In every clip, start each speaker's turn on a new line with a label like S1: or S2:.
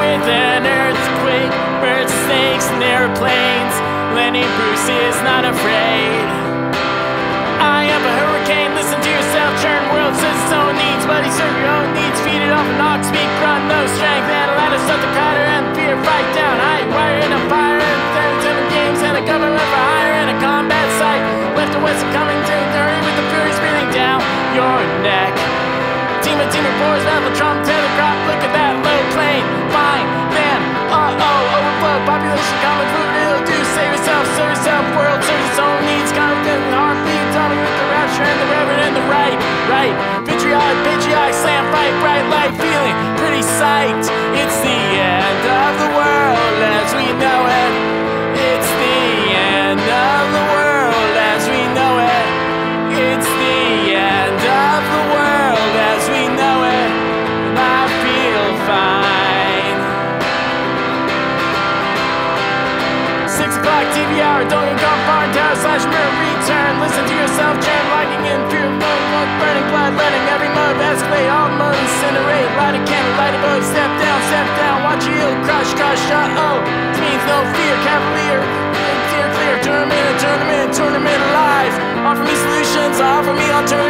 S1: with an earthquake, birds, snakes, and airplanes. Lenny Bruce is not afraid. I am a hurricane, listen to yourself, churn world says its own needs, buddy, serve your own needs, feed it off an ox, speak, run, no strength, and a ladder, start the powder, and fear, fight down, I wire in a fire, and 37 games, and a government for hire, and a combat site, left and west, coming to hurry with the fury spinning down your neck. Team of team reports, mouth the Trump, telegraph, look at that population, common food, it'll do, save yourself, serve yourself, world, serve its own needs, confident, heartbeat, atomic with the rapture, and the reverend, Six TV hour, don't gone far tower slash mirror return. Listen to yourself, jam lightning in pure mode, mode burning blood, letting every mode escalate, all mode incinerate. Light a candle, light a boat, step down, step down, watch you crush, crush, uh oh. Means no fear, cavalier, clear, clear, tournament, tournament, tournament alive. Offer me solutions, offer me alternatives,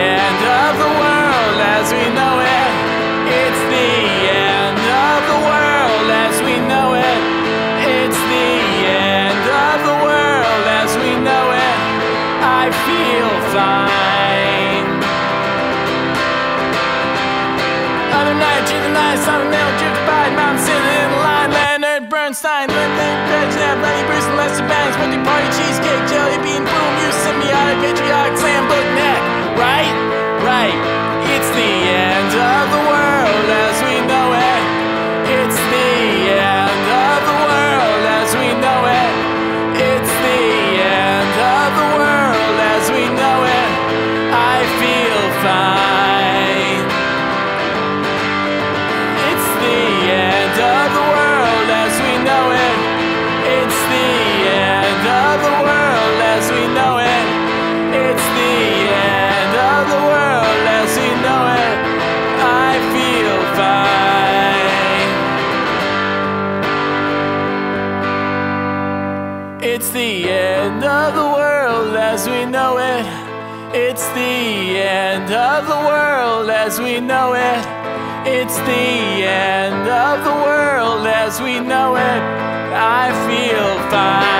S1: end of the world as we know it. Feel fine. Other night, June night, summer nail drift by, Mount sitting in line, Leonard Bernstein, Lincoln, Brezhnev, Lenny Bruce, and Lester Bangs, birthday party, cheesecake, It's the end of the world as we know it. It's the end of the world as we know it. It's the end of the world as we know it. I feel fine.